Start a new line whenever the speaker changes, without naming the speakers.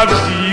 I've seen.